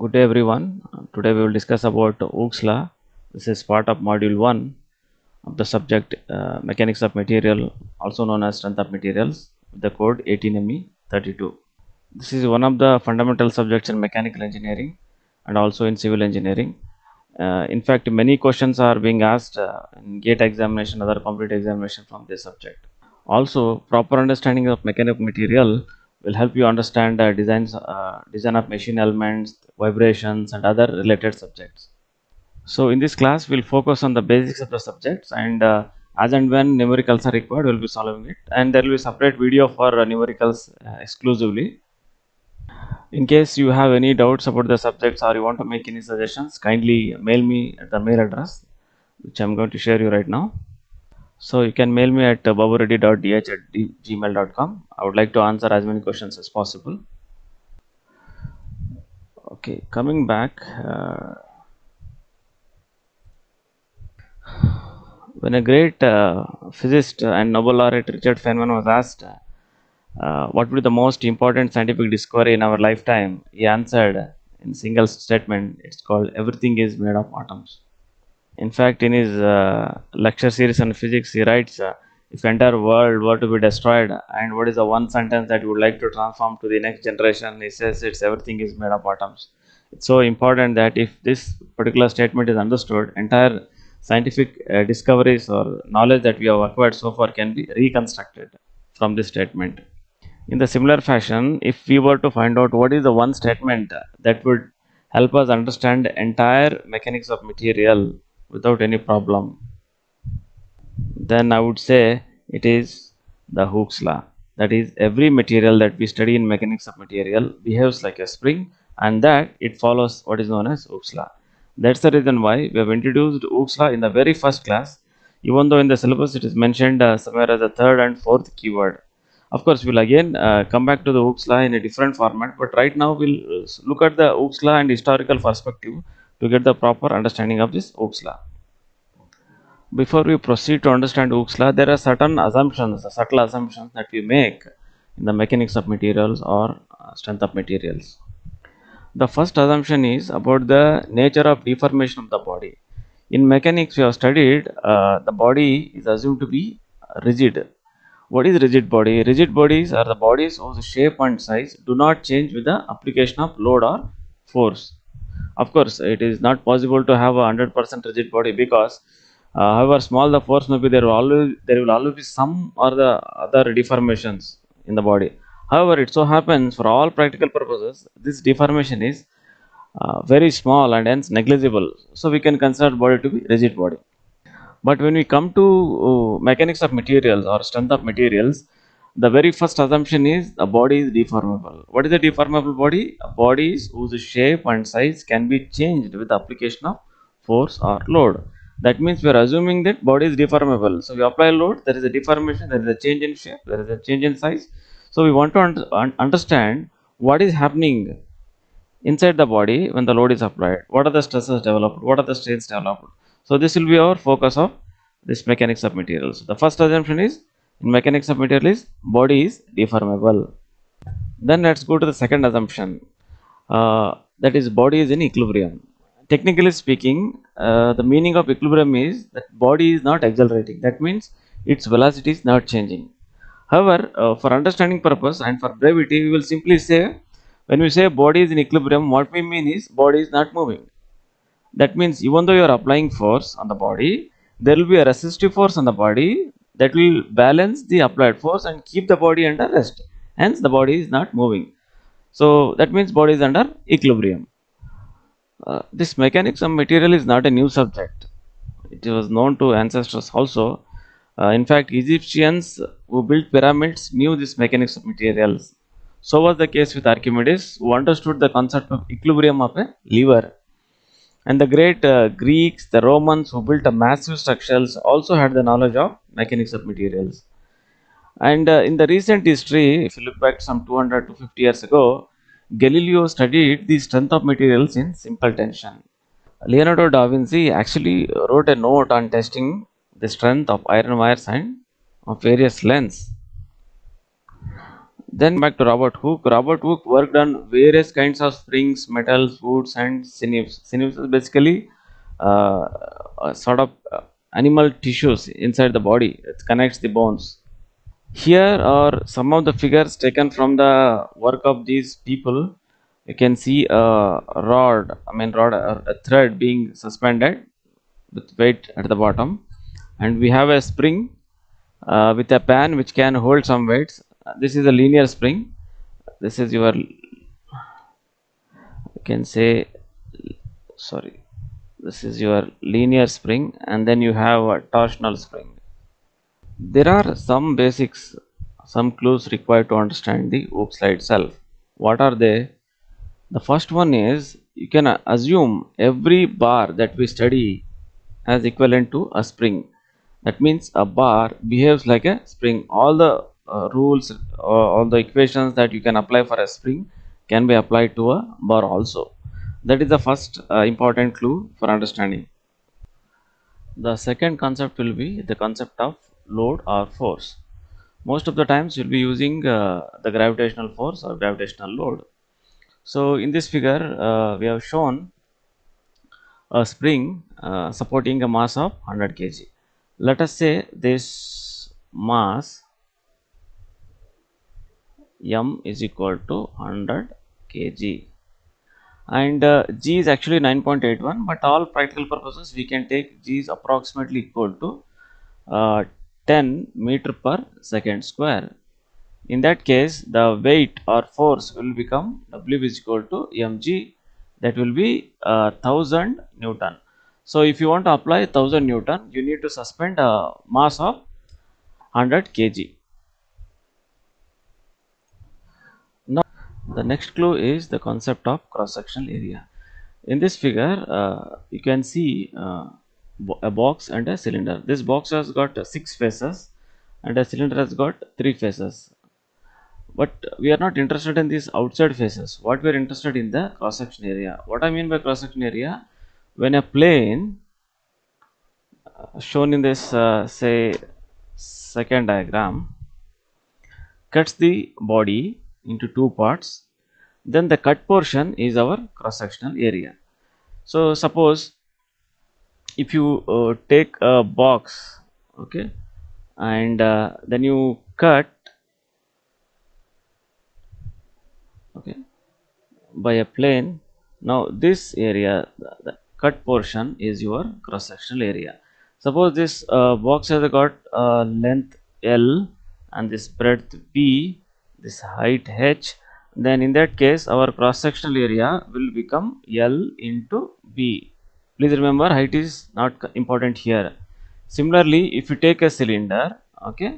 Good day everyone. Today we will discuss about Hooke's law. This is part of module 1 of the subject uh, mechanics of material also known as strength of materials with the code 18ME32. This is one of the fundamental subjects in mechanical engineering and also in civil engineering. Uh, in fact many questions are being asked uh, in gate examination other complete examination from this subject. Also proper understanding of mechanical material will help you understand the designs uh, design of machine elements vibrations and other related subjects. So in this class we'll focus on the basics of the subjects and uh, as and when numericals are required we'll be solving it. And there will be separate video for uh, numericals uh, exclusively. In case you have any doubts about the subjects or you want to make any suggestions kindly mail me at the mail address which i'm going to share you right now so you can mail me at uh, babureddy.dh at gmail.com. I would like to answer as many questions as possible. Okay, coming back. Uh, when a great uh, physicist and Nobel laureate Richard Feynman was asked uh, what would be the most important scientific discovery in our lifetime, he answered in single statement. It's called "Everything is made of atoms." In fact, in his uh, lecture series on physics, he writes, uh, "If entire world were to be destroyed, and what is the one sentence that you would like to transform to the next generation?" He says, "It's everything is made of atoms." It's so important that if this particular statement is understood, entire scientific uh, discoveries or knowledge that we have acquired so far can be reconstructed from this statement. In the similar fashion, if we were to find out what is the one statement that would help us understand entire mechanics of material without any problem. Then i would say it is the hooke's law. That is every material that we study in mechanics of material behaves like a spring and that it follows what is known as hooke's law. That's the reason why we have introduced hooke's law in the very first class even though in the syllabus it is mentioned uh, somewhere as the third and fourth keyword. Of course we'll again uh, come back to the hooke's law in a different format but right now we'll uh, look at the hooke's law and historical perspective to get the proper understanding of this Hooke's law. Before we proceed to understand Hooke's law, there are certain assumptions, subtle assumptions that we make in the mechanics of materials or uh, strength of materials. The first assumption is about the nature of deformation of the body. In mechanics, we have studied uh, the body is assumed to be rigid. What is rigid body? Rigid bodies are the bodies whose shape and size do not change with the application of load or force of course it is not possible to have a 100% rigid body because uh, however small the force may be there will always there will always be some or the other deformations in the body. However it so happens for all practical purposes this deformation is uh, very small and hence negligible. So we can consider body to be rigid body. But when we come to uh, mechanics of materials or strength of materials the very first assumption is a body is deformable. What is a deformable body? A body whose shape and size can be changed with application of force or load. That means we are assuming that body is deformable. So we apply load, there is a deformation, there is a change in shape, there is a change in size. So we want to un understand what is happening inside the body when the load is applied. What are the stresses developed? What are the strains developed? So this will be our focus of this mechanics of materials. The first assumption is in mechanics of material is body is deformable. Then let's go to the second assumption. Uh, that is body is in equilibrium. Technically speaking uh, the meaning of equilibrium is that body is not accelerating. That means its velocity is not changing. However uh, for understanding purpose and for brevity we will simply say when we say body is in equilibrium what we mean is body is not moving. That means even though you are applying force on the body there will be a resistive force on the body that will balance the applied force and keep the body under rest. Hence the body is not moving. So that means body is under equilibrium. Uh, this mechanics of material is not a new subject. It was known to ancestors also. Uh, in fact egyptians who built pyramids knew this mechanics of materials. So was the case with archimedes who understood the concept of equilibrium of a lever and the great uh, Greeks, the Romans who built massive structures also had the knowledge of mechanics of materials. And uh, in the recent history, if you look back some 200 to 50 years ago, Galileo studied the strength of materials in simple tension. Leonardo da Vinci actually wrote a note on testing the strength of iron wires and of various lengths. Then back to Robert Hooke. Robert Hooke worked on various kinds of springs, metals, woods, and sinews. Sinews is basically uh, a sort of uh, animal tissues inside the body. It connects the bones. Here are some of the figures taken from the work of these people. You can see a rod, I mean rod, a a thread being suspended with weight at the bottom, and we have a spring uh, with a pan which can hold some weights. This is a linear spring. This is your, you can say, sorry, this is your linear spring, and then you have a torsional spring. There are some basics, some clues required to understand the Hooke's law itself. What are they? The first one is you can assume every bar that we study as equivalent to a spring. That means a bar behaves like a spring. All the uh, rules, uh, all the equations that you can apply for a spring can be applied to a bar also. That is the first uh, important clue for understanding. The second concept will be the concept of load or force. Most of the times you'll be using uh, the gravitational force or gravitational load. So in this figure, uh, we have shown a spring uh, supporting a mass of 100 kg. Let us say this mass m is equal to 100 kg. And uh, g is actually 9.81 but all practical purposes we can take g is approximately equal to uh, 10 meter per second square. In that case the weight or force will become w is equal to mg that will be uh, 1000 newton. So if you want to apply 1000 newton you need to suspend a mass of 100 kg now the next clue is the concept of cross sectional area. In this figure uh, you can see uh, a box and a cylinder. This box has got six faces and a cylinder has got three faces. But we are not interested in these outside faces. What we are interested in the cross section area. What i mean by cross section area when a plane uh, shown in this uh, say second diagram cuts the body into two parts then the cut portion is our cross sectional area. So suppose if you uh, take a box okay and uh, then you cut okay by a plane. Now this area the, cut portion is your cross sectional area. Suppose this uh, box has got length l and this breadth b this height h then in that case our cross sectional area will become l into b. Please remember height is not important here. Similarly if you take a cylinder okay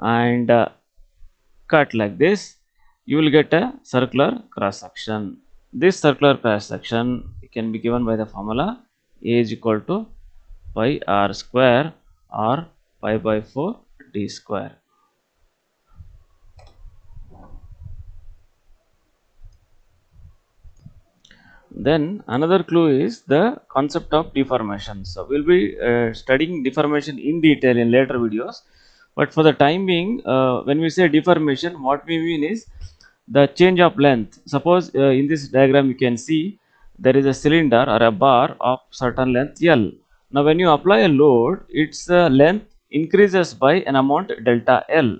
and uh, cut like this you will get a circular cross section this circular cross section can be given by the formula a is equal to pi r square or pi by 4 d square then another clue is the concept of deformation. So we'll be uh, studying deformation in detail in later videos. But for the time being uh, when we say deformation what we mean is the change of length. Suppose uh, in this diagram you can see there is a cylinder or a bar of certain length l. Now when you apply a load its uh, length increases by an amount delta l.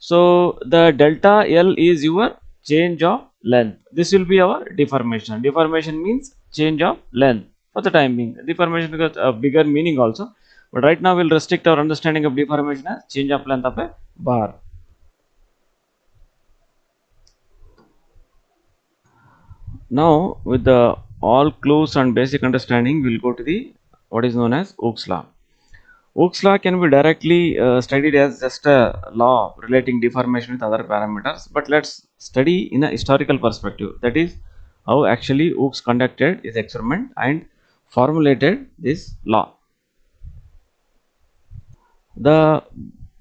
So the delta L is your change of length. This will be our deformation. Deformation means change of length for the time being. Deformation because a bigger meaning also. But right now we'll restrict our understanding of deformation as change of length of a bar. Now with the all clues and basic understanding we'll go to the what is known as Hooke's law. Hooke's law can be directly uh, studied as just a law relating deformation with other parameters, but let's study in a historical perspective. That is how actually Hooke's conducted his experiment and formulated this law. The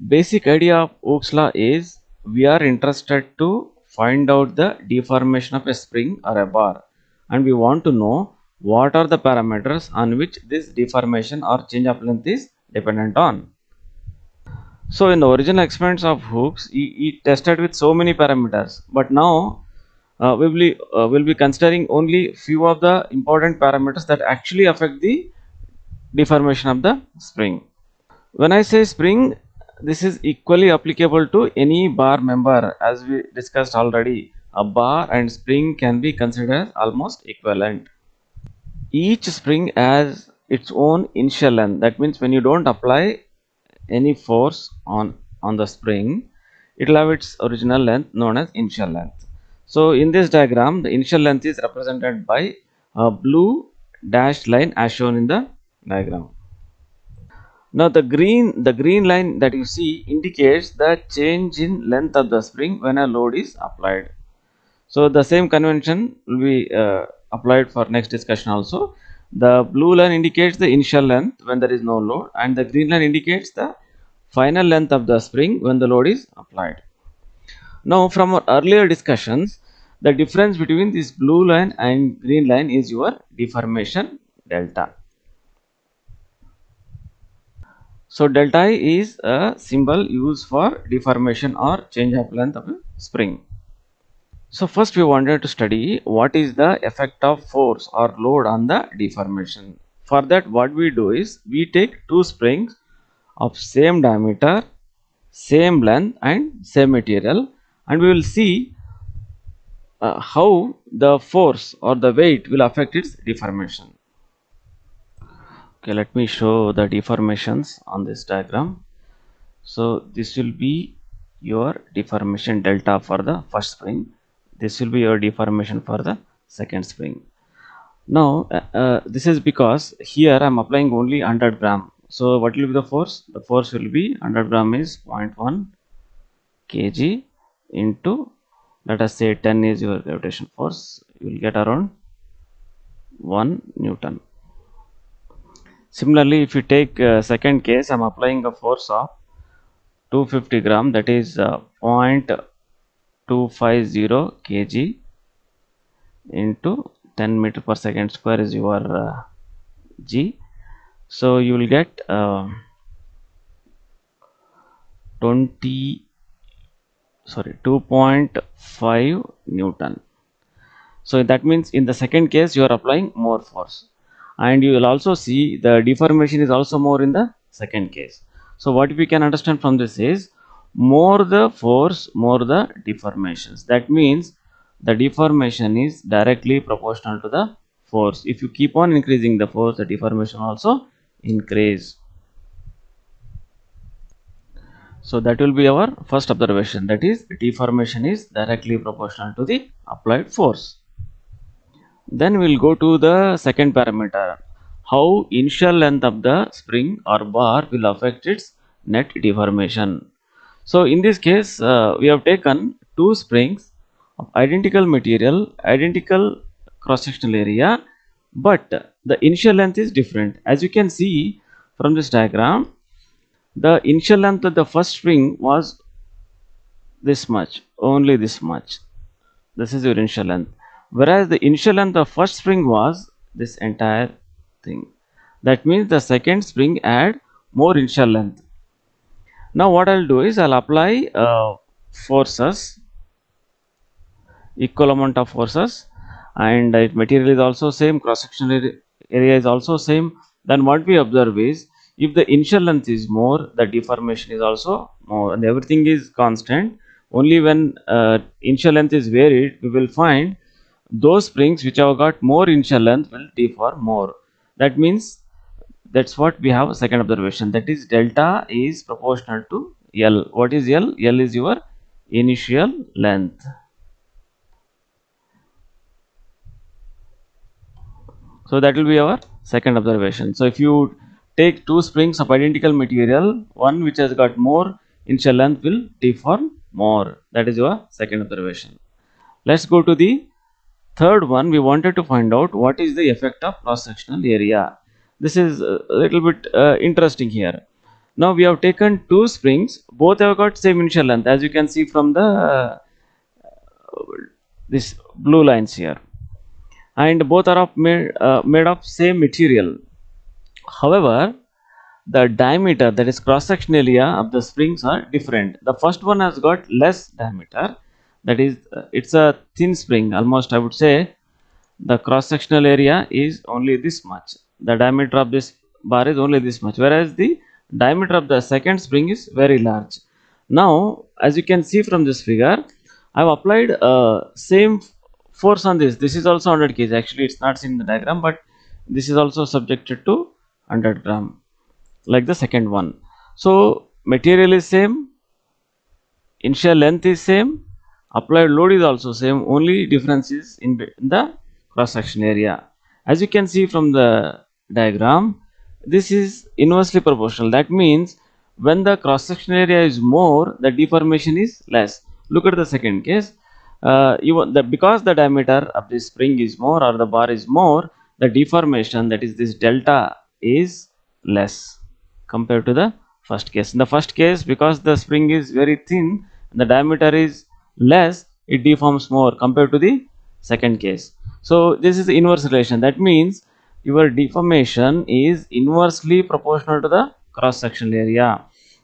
basic idea of Hooke's law is we are interested to find out the deformation of a spring or a bar and we want to know what are the parameters on which this deformation or change of length is dependent on. So in the original experiments of Hooke's, he, he tested with so many parameters, but now uh, we will be, uh, will be considering only few of the important parameters that actually affect the deformation of the spring. When I say spring, this is equally applicable to any bar member as we discussed already. A bar and spring can be considered almost equivalent. Each spring has its own initial length. That means when you don't apply any force on, on the spring, it will have its original length known as initial length. So in this diagram, the initial length is represented by a blue dashed line as shown in the diagram. Now the green the green line that you see indicates the change in length of the spring when a load is applied. So the same convention will be uh, applied for next discussion also. The blue line indicates the initial length when there is no load and the green line indicates the final length of the spring when the load is applied. Now from our earlier discussions, the difference between this blue line and green line is your deformation delta. So delta I is a symbol used for deformation or change of length of a spring. So first we wanted to study what is the effect of force or load on the deformation. For that what we do is we take two springs of same diameter, same length and same material and we will see uh, how the force or the weight will affect its deformation. Okay let me show the deformations on this diagram. So this will be your deformation delta for the first spring this will be your deformation for the second spring. Now uh, uh, this is because here i'm applying only 100 gram. So what will be the force? The force will be 100 gram is 0.1 kg into let us say 10 is your gravitation force. You will get around 1 newton. Similarly, if you take uh, second case, I am applying a force of 250 gram that is uh, 0.250 kg into 10 meter per second square is your uh, g. So you will get uh, 20 sorry 2.5 newton. So that means in the second case you are applying more force and you will also see the deformation is also more in the second case so what we can understand from this is more the force more the deformations. That means the deformation is directly proportional to the force. If you keep on increasing the force the deformation also increase. So that will be our first observation. That is deformation is directly proportional to the applied force. Then we'll go to the second parameter, how initial length of the spring or bar will affect its net deformation. So in this case, uh, we have taken two springs of identical material, identical cross-sectional area, but the initial length is different. As you can see from this diagram, the initial length of the first spring was this much, only this much. This is your initial length whereas the initial length of first spring was this entire thing that means the second spring had more initial length now what i'll do is i'll apply uh, forces equal amount of forces and uh, material is also same cross sectional area is also same. Then what we observe is if the initial length is more the deformation is also more and everything is constant. Only when uh, initial length is varied we will find those springs which have got more initial length will deform more. That means that's what we have second observation. That is delta is proportional to L. What is L? L is your initial length. So that will be our second observation. So if you take two springs of identical material one which has got more initial length will deform more. That is your second observation. Let's go to the third one. We wanted to find out what is the effect of cross sectional area this is a little bit uh, interesting here. Now we have taken two springs. Both have got same initial length as you can see from the uh, this blue lines here. And both are of made, uh, made of same material. However the diameter that is cross section area of the springs are different. The first one has got less diameter. That is uh, it's a thin spring almost i would say. The cross sectional area is only this much the diameter of this bar is only this much whereas the diameter of the second spring is very large. Now as you can see from this figure i have applied uh, same force on this. This is also 100 kg actually it's not seen in the diagram but this is also subjected to 100 gram like the second one. So material is same initial length is same applied load is also same. Only difference is in in the cross section area. As you can see from the diagram. This is inversely proportional. That means when the cross section area is more the deformation is less. Look at the second case. Uh, want the because the diameter of this spring is more or the bar is more the deformation that is this delta is less compared to the first case. In the first case because the spring is very thin the diameter is less it deforms more compared to the second case. So this is the inverse relation. That means your deformation is inversely proportional to the cross sectional area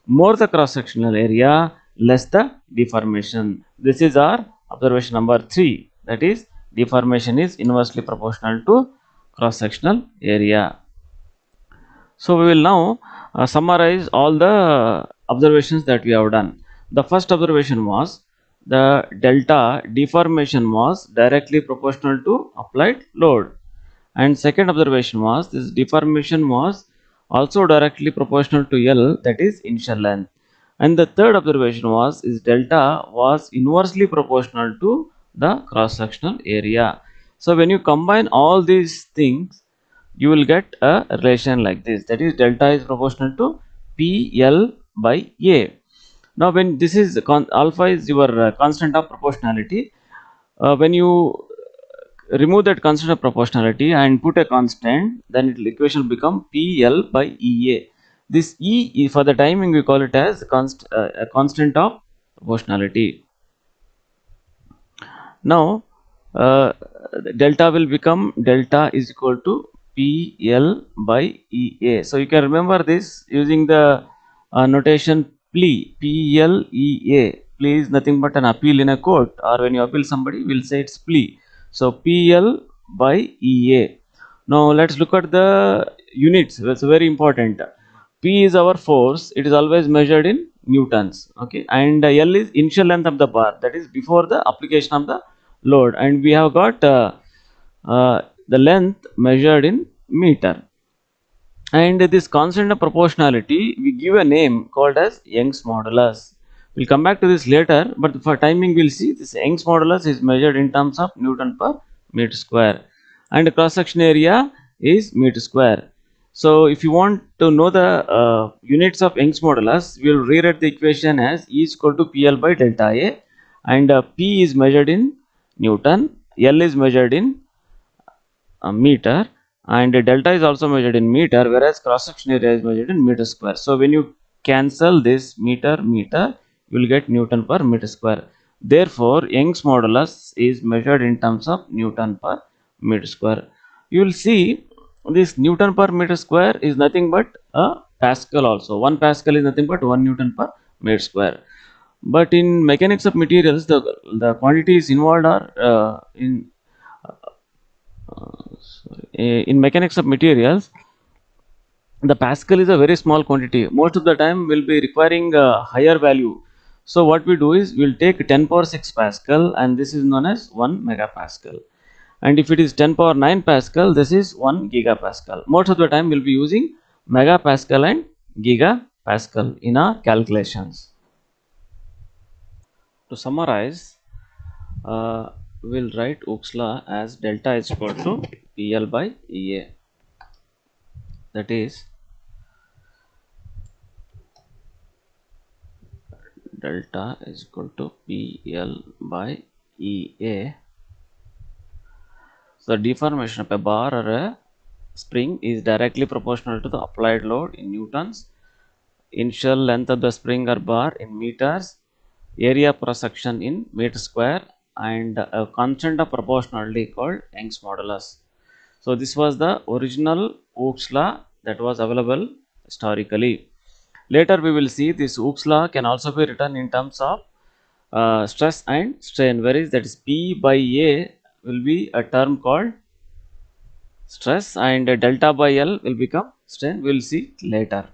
more the cross sectional area less the deformation this is our observation number 3 that is deformation is inversely proportional to cross sectional area so we will now uh, summarize all the observations that we have done. The first observation was the delta deformation was directly proportional to applied load. And second observation was this deformation was also directly proportional to L that is initial length. And the third observation was is delta was inversely proportional to the cross sectional area. So when you combine all these things you will get a relation like this that is delta is proportional to PL by A. Now when this is alpha is your uh, constant of proportionality uh, when you remove that constant of proportionality and put a constant then it will equation will become PL by EA. This E for the timing we call it as const, uh, a constant of proportionality. Now uh, delta will become delta is equal to PL by EA. So you can remember this using the uh, notation plea PLEA. Plea is nothing but an appeal in a court or when you appeal somebody we'll say it's plea. So PL by EA. Now let's look at the units. That's very important. P is our force. It is always measured in newtons. Okay, and uh, L is initial length of the bar. That is before the application of the load. And we have got uh, uh, the length measured in meter. And this constant of proportionality, we give a name called as Young's modulus. We'll come back to this later, but for timing, we'll see this Young's modulus is measured in terms of Newton per meter square, and cross section area is meter square. So, if you want to know the uh, units of Young's modulus, we will rewrite the equation as E is equal to PL by delta A, and uh, P is measured in Newton, L is measured in a meter and delta is also measured in meter whereas cross section area is measured in meter square so when you cancel this meter meter you will get newton per meter square. Therefore young's modulus is measured in terms of newton per meter square. You will see this newton per meter square is nothing but a pascal also. 1 pascal is nothing but 1 newton per meter square. But in mechanics of materials the the quantities involved are uh, in sorry, eh, in mechanics of materials the pascal is a very small quantity. Most of the time we'll be requiring a higher value so what we do is we'll take 10 power 6 pascal and this is known as 1 megapascal. And if it is 10 power 9 pascal this is 1 gigapascal. Most of the time we'll be using megapascal and gigapascal in our calculations. To summarize uh, we'll write law as delta is equal to PL by EA. That is delta is equal to PL by EA. So, deformation of a bar or a spring is directly proportional to the applied load in newtons. Initial length of the spring or bar in meters, area cross section in meter square, and a constant of proportionality called Young's modulus. So this was the original Hooke's law that was available historically. Later we will see this Hooke's law can also be written in terms of uh, stress and strain whereas that is P by A will be a term called stress and delta by L will become strain we will see later.